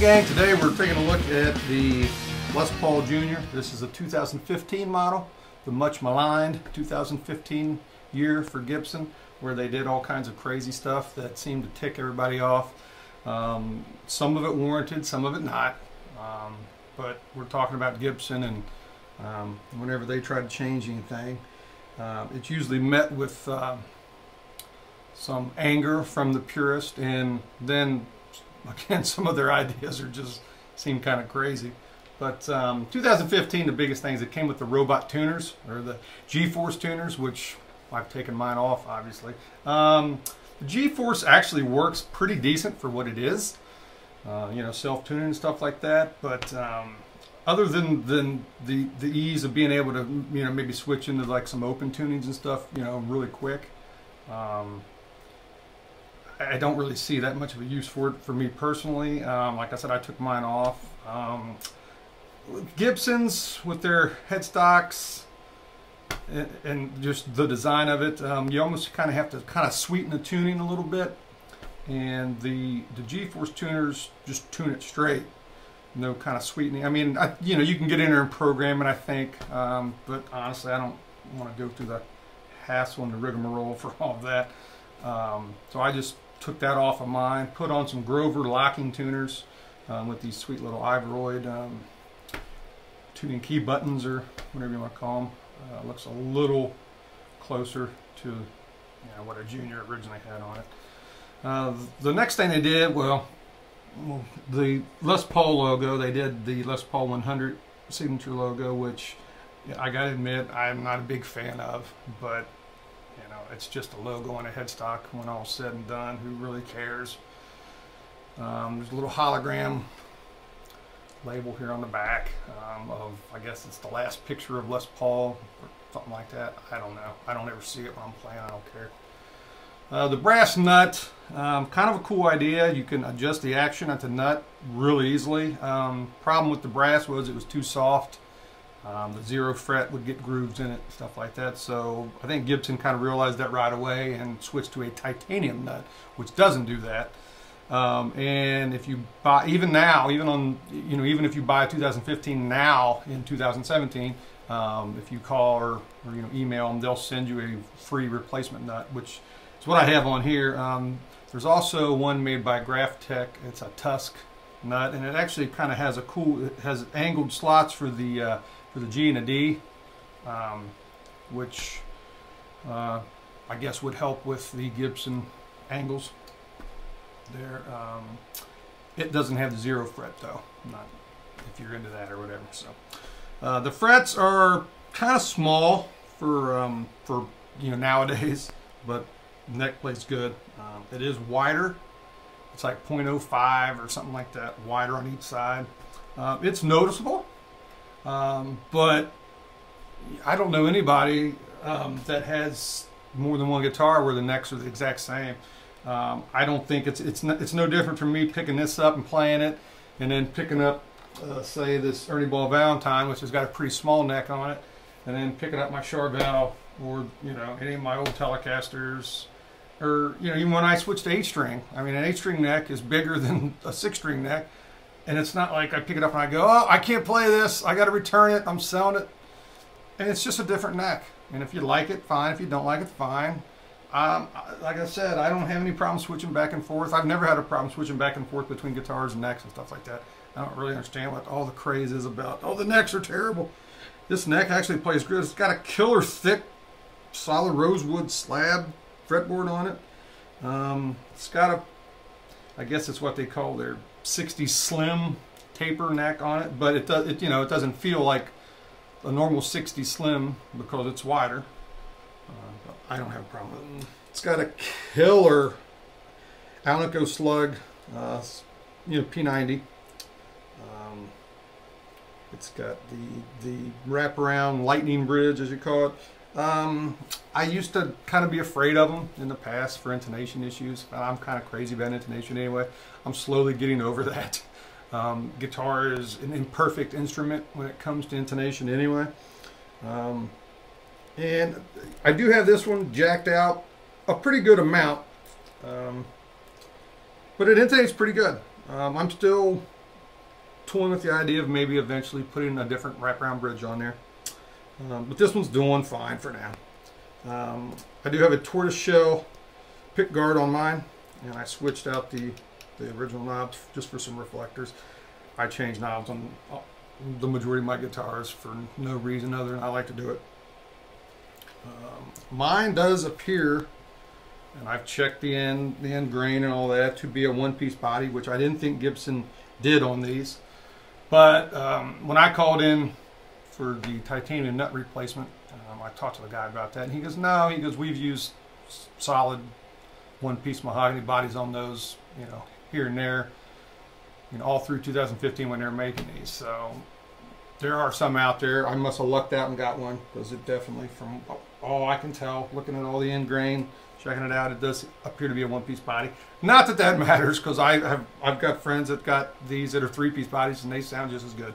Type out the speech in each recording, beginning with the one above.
Gang, today we're taking a look at the Les Paul Jr. This is a 2015 model, the much maligned 2015 year for Gibson, where they did all kinds of crazy stuff that seemed to tick everybody off. Um, some of it warranted, some of it not. Um, but we're talking about Gibson, and um, whenever they try to change anything, uh, it's usually met with uh, some anger from the purist, and then again, some of their ideas are just seem kind of crazy. But um, 2015, the biggest things that came with the robot tuners or the G-force tuners, which I've taken mine off, obviously. Um, the G-force actually works pretty decent for what it is, uh, you know, self-tuning and stuff like that. But um, other than than the the ease of being able to, you know, maybe switch into like some open tunings and stuff, you know, really quick. I don't really see that much of a use for it for me personally. Um, like I said, I took mine off. Um, Gibsons with their headstocks and, and, just the design of it, um, you almost kind of have to kind of sweeten the tuning a little bit. And the the G-force tuners just tune it straight, no kind of sweetening. I mean, I, you know, you can get in there and program it, I think, um, but honestly, I don't want to go through the hassle and the rigmarole for all of that. Um, so I just took that off of mine, put on some Grover locking tuners um, with these sweet little Ivoroid um, tuning key buttons or whatever you want to call them. Uh, looks a little closer to you know, what a Junior originally had on it. Uh, the next thing they did, well, the Les Paul logo, they did the Les Paul 100 signature logo, which I gotta admit I'm not a big fan of, but it's just a logo on a headstock when all's said and done. Who really cares? Um, there's a little hologram label here on the back um, of, I guess it's the last picture of Les Paul or something like that. I don't know. I don't ever see it when I'm playing. I don't care. Uh, the brass nut, um, kind of a cool idea. You can adjust the action at the nut really easily. Um, problem with the brass was it was too soft. Um, the zero fret would get grooves in it, stuff like that. So I think Gibson kind of realized that right away and switched to a titanium nut, which doesn't do that. Um, and if you buy, even now, even on, you know, even if you buy a 2015 now in 2017, um, if you call or, or, you know, email them, they'll send you a free replacement nut, which is what I have on here. Um, there's also one made by Graphtech. It's a Tusq nut, and it actually kind of has a cool, it has angled slots for the, uh, for the G and a D, um, which uh, I guess would help with the Gibson angles there. Um, it doesn't have the zero fret though, not if you're into that or whatever. So uh, the frets are kind of small for um, for you know nowadays, but neck plate's good. Um, it is wider. It's like 0.05 or something like that, wider on each side. Uh, it's noticeable. Um, but I don't know anybody um, that has more than one guitar where the necks are the exact same. Um, I don't think it's it's no, it's no different from me picking this up and playing it, and then picking up, uh, say this Ernie Ball Valentine, which has got a pretty small neck on it, and then picking up my Charvel or you know any of my old Telecasters, or you know even when I switched to eight string. I mean an eight string neck is bigger than a six string neck, and it's not like I pick it up and I go, oh, I can't play this. I got to return it. I'm selling it. And it's just a different neck. And if you like it, fine. If you don't like it, fine. Um, like I said, I don't have any problem switching back and forth. I've never had a problem switching back and forth between guitars and necks and stuff like that. I don't really understand what all the craze is about. Oh, the necks are terrible. This neck actually plays good. It's got a killer thick, solid rosewood slab fretboard on it. Um, it's got a, I guess it's what they call their 60 slim taper neck on it, but it does it you know it doesn't feel like a normal 60 slim because it's wider. Uh, I don't have a problem with it. It's got a killer Alnico slug, uh, you know P90. Um, it's got the the wraparound lightning bridge as you call it. Um, I used to kind of be afraid of them in the past for intonation issues. I'm kind of crazy about intonation anyway. I'm slowly getting over that. Um, guitar is an imperfect instrument when it comes to intonation anyway. Um, and I do have this one jacked out a pretty good amount. Um, but it intonates pretty good. Um, I'm still toying with the idea of maybe eventually putting a different wraparound bridge on there. Um, but this one's doing fine for now. Um, I do have a tortoise shell pick guard on mine, and I switched out the, the original knobs just for some reflectors. I change knobs on uh, the majority of my guitars for no reason other than I like to do it. Um, mine does appear, and I've checked the end, the end grain and all that, to be a one-piece body, which I didn't think Gibson did on these. But um, when I called in for the titanium nut replacement, um, I talked to the guy about that, and he goes, "No," he goes, "We've used solid one-piece mahogany bodies on those, you know, here and there, you know, all through 2015 when they're making these. So there are some out there. I must have lucked out and got one because it definitely, from all I can tell, looking at all the end grain, checking it out, it does appear to be a one-piece body. Not that that matters because I have I've got friends that got these that are three-piece bodies and they sound just as good.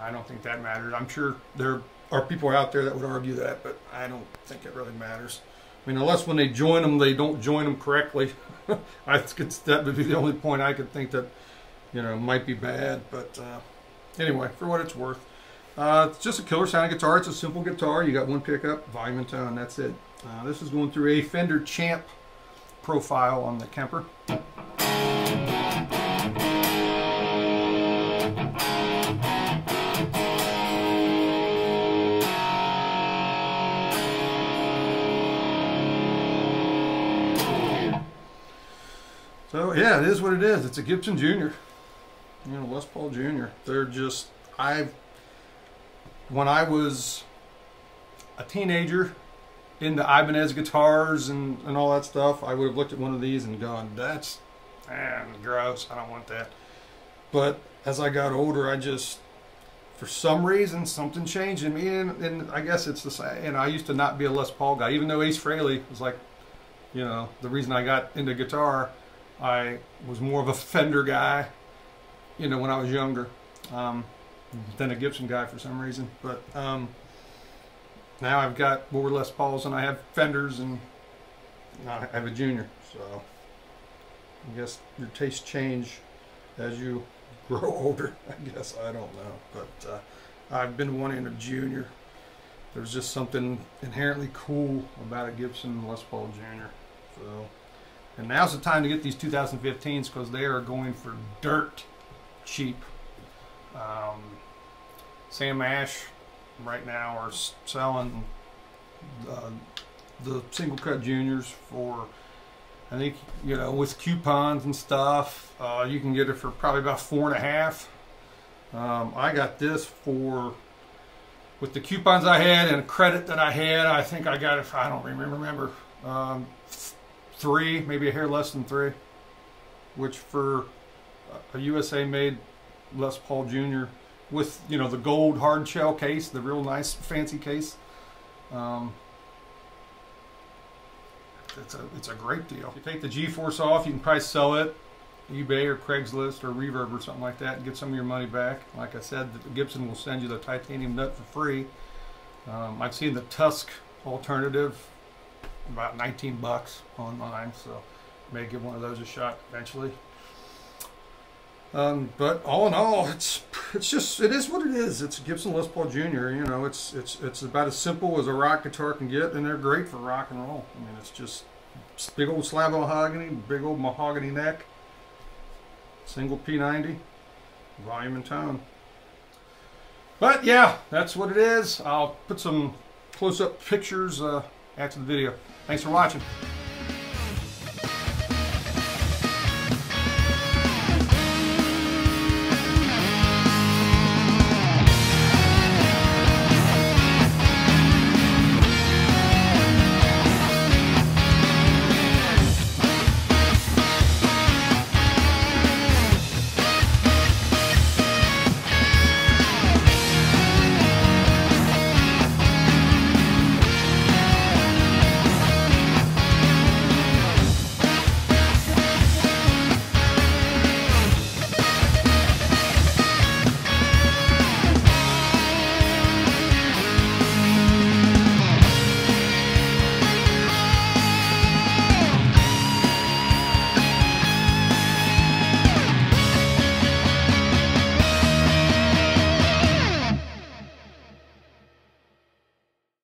I don't think that matters. I'm sure there are people out there that would argue that, but I don't think it really matters. I mean, unless when they join them, they don't join them correctly. I think that would be the only point I could think that, you know, might be bad. But uh, anyway, for what it's worth, uh, it's just a killer sounding guitar. It's a simple guitar. You got one pickup, volume and tone. That's it. Uh, this is going through a Fender Champ profile on the Kemper. Yeah, it is what it is. It's a Gibson Junior. You know, Les Paul Junior. They're just I've when I was a teenager into Ibanez guitars and, and all that stuff, I would have looked at one of these and gone, that's man, gross, I don't want that. But as I got older, I just, for some reason, something changed in me, and, and I guess it's the same. And I used to not be a Les Paul guy, even though Ace Frehley was like, you know, the reason I got into guitar. I was more of a Fender guy, you know, when I was younger, um, than a Gibson guy for some reason. But um, now I've got more Les Pauls and I have Fenders and I have a Junior. So I guess your tastes change as you grow older. I guess I don't know, but uh, I've been wanting a Junior. There's just something inherently cool about a Gibson Les Paul Junior. So. And now's the time to get these 2015s because they are going for dirt cheap. Um, Sam Ash right now are selling uh, the single cut juniors for I think you know with coupons and stuff uh, you can get it for probably about four and a half. Um, I got this for with the coupons I had and credit that I had. I think I got it. I don't remember remember um, three, maybe a hair less than three, which for a USA made Les Paul Jr. with you know the gold hard shell case, the real nice fancy case. Um, it's a it's a great deal. If you take the G-force off, you can probably sell it eBay or Craigslist or Reverb or something like that and get some of your money back. Like I said, Gibson will send you the titanium nut for free. Um, I've seen the Tusq alternative about 19 bucks online, so may give one of those a shot eventually. Um, but all in all, it's it's just it is what it is. It's Gibson Les Paul Jr. You know, it's it's it's about as simple as a rock guitar can get, and they're great for rock and roll. I mean, it's just big old slab of mahogany, big old mahogany neck, single P90, volume and tone. But yeah, that's what it is. I'll put some close-up pictures uh, after the video. Thanks for watching.